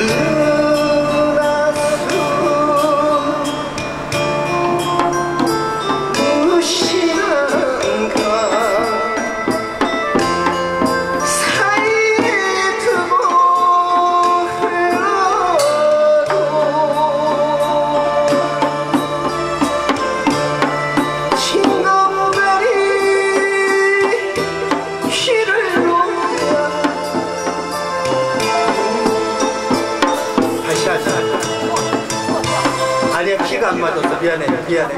Oh. 他妈就是别人的，别人。